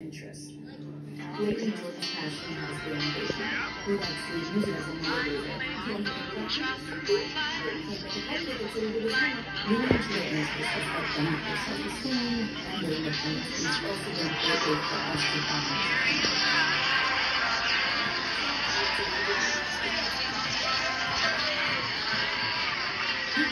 interest. Lately, Northern Passion has been engagement. We like to use it as a motivator.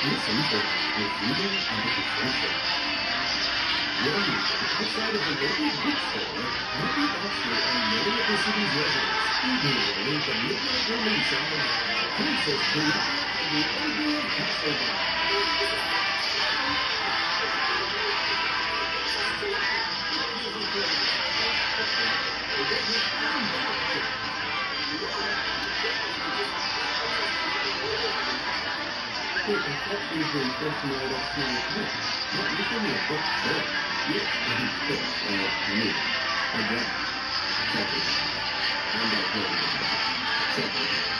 Friendship. Learn outside of the local bookstore, of the city's residents eagerly the midnight of the Ogre At book four. Yes, and six. Uh, me. I told you. Second.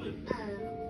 Where